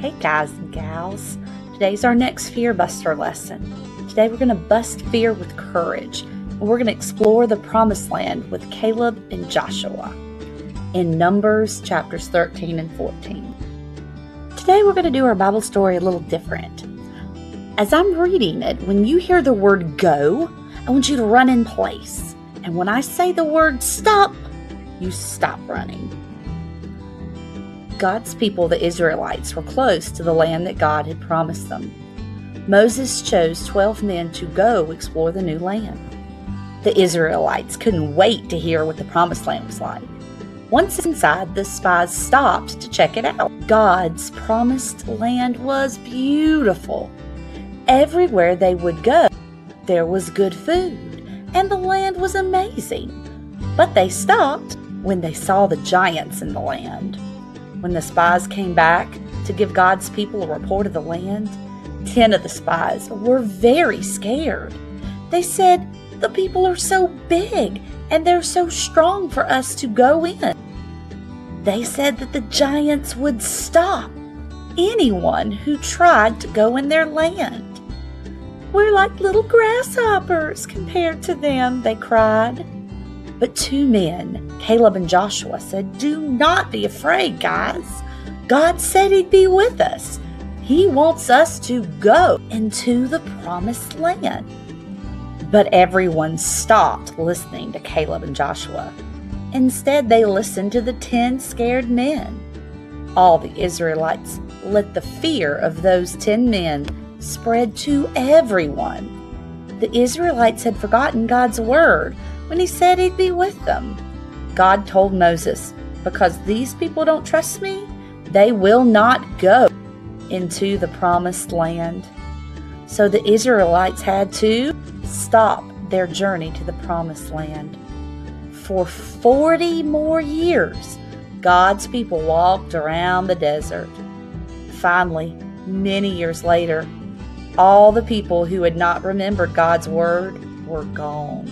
Hey guys and gals, today's our next Fear Buster lesson. Today we're going to bust fear with courage, and we're going to explore the promised land with Caleb and Joshua in Numbers chapters 13 and 14. Today we're going to do our Bible story a little different. As I'm reading it, when you hear the word go, I want you to run in place. And when I say the word stop, you stop running. God's people, the Israelites, were close to the land that God had promised them. Moses chose 12 men to go explore the new land. The Israelites couldn't wait to hear what the promised land was like. Once inside, the spies stopped to check it out. God's promised land was beautiful. Everywhere they would go, there was good food, and the land was amazing. But they stopped when they saw the giants in the land. When the spies came back to give God's people a report of the land, ten of the spies were very scared. They said, The people are so big and they're so strong for us to go in. They said that the giants would stop anyone who tried to go in their land. We're like little grasshoppers compared to them, they cried. But two men, Caleb and Joshua, said, Do not be afraid, guys. God said He'd be with us. He wants us to go into the promised land. But everyone stopped listening to Caleb and Joshua. Instead, they listened to the ten scared men. All the Israelites let the fear of those ten men spread to everyone. The Israelites had forgotten God's word when he said he'd be with them. God told Moses, Because these people don't trust me, they will not go into the promised land. So the Israelites had to stop their journey to the promised land. For 40 more years, God's people walked around the desert. Finally, many years later, all the people who had not remembered God's word were gone.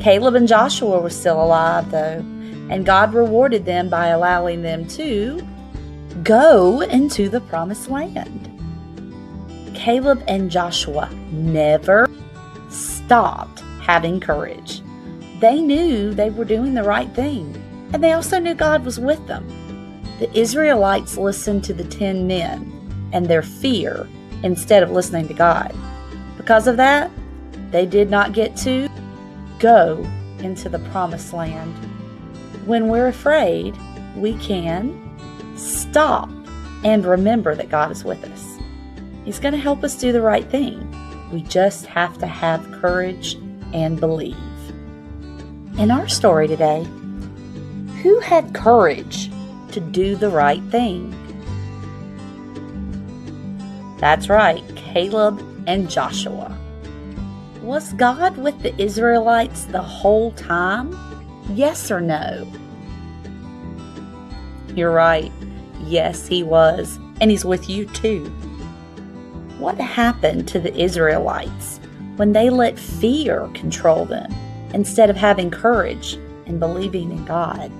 Caleb and Joshua were still alive, though, and God rewarded them by allowing them to go into the promised land. Caleb and Joshua never stopped having courage. They knew they were doing the right thing, and they also knew God was with them. The Israelites listened to the ten men and their fear instead of listening to God. Because of that, they did not get to go into the promised land. When we're afraid, we can stop and remember that God is with us. He's going to help us do the right thing. We just have to have courage and believe. In our story today, who had courage to do the right thing? That's right, Caleb and Joshua. Was God with the Israelites the whole time? Yes or no? You're right. Yes, He was. And He's with you too. What happened to the Israelites when they let fear control them instead of having courage and believing in God?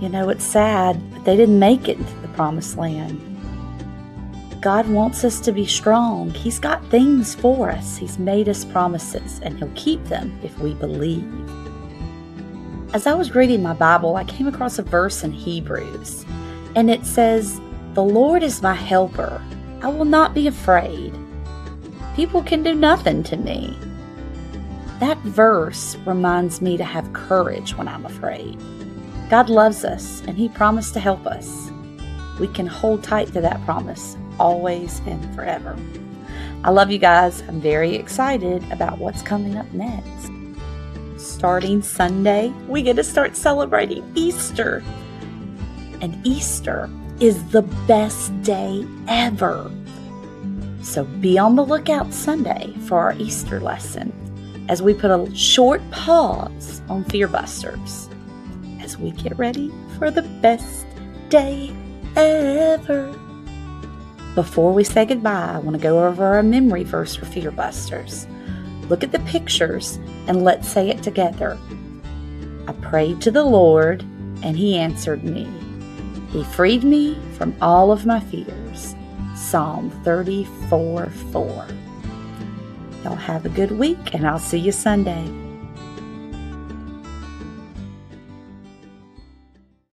You know, it's sad, but they didn't make it into the promised land. God wants us to be strong. He's got things for us. He's made us promises, and He'll keep them if we believe. As I was reading my Bible, I came across a verse in Hebrews, and it says, The Lord is my helper. I will not be afraid. People can do nothing to me. That verse reminds me to have courage when I'm afraid. God loves us and He promised to help us. We can hold tight to that promise always and forever. I love you guys. I'm very excited about what's coming up next. Starting Sunday, we get to start celebrating Easter. And Easter is the best day ever. So be on the lookout Sunday for our Easter lesson as we put a short pause on Fear Busters as we get ready for the best day ever. Before we say goodbye, I want to go over our memory verse for Fear Busters. Look at the pictures and let's say it together. I prayed to the Lord, and he answered me. He freed me from all of my fears. Psalm 34 4. Y'all have a good week, and I'll see you Sunday.